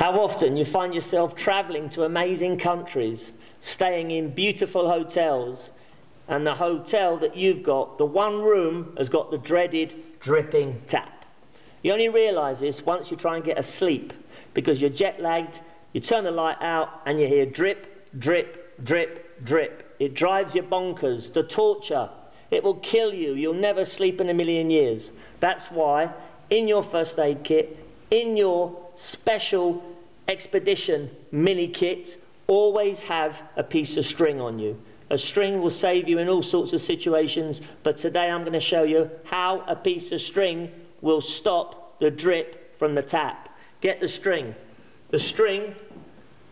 How often you find yourself travelling to amazing countries, staying in beautiful hotels, and the hotel that you've got, the one room, has got the dreaded dripping tap. You only realise this once you try and get asleep because you're jet lagged, you turn the light out, and you hear drip, drip, drip, drip. It drives you bonkers. The torture. It will kill you. You'll never sleep in a million years. That's why, in your first aid kit, in your special expedition mini kit, always have a piece of string on you. A string will save you in all sorts of situations, but today I'm going to show you how a piece of string will stop the drip from the tap. Get the string. The string,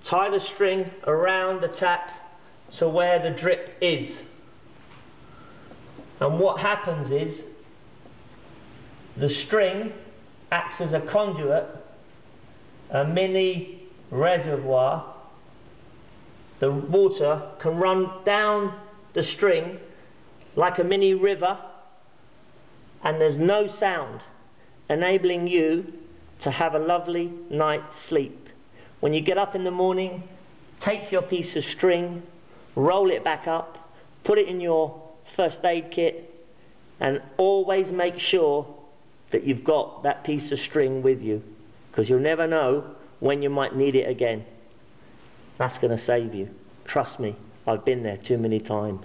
tie the string around the tap to where the drip is. And what happens is the string acts as a conduit, a mini reservoir. The water can run down the string like a mini river and there's no sound, enabling you to have a lovely night's sleep. When you get up in the morning, take your piece of string, roll it back up, put it in your first aid kit, and always make sure that you've got that piece of string with you because you'll never know when you might need it again. That's going to save you. Trust me, I've been there too many times.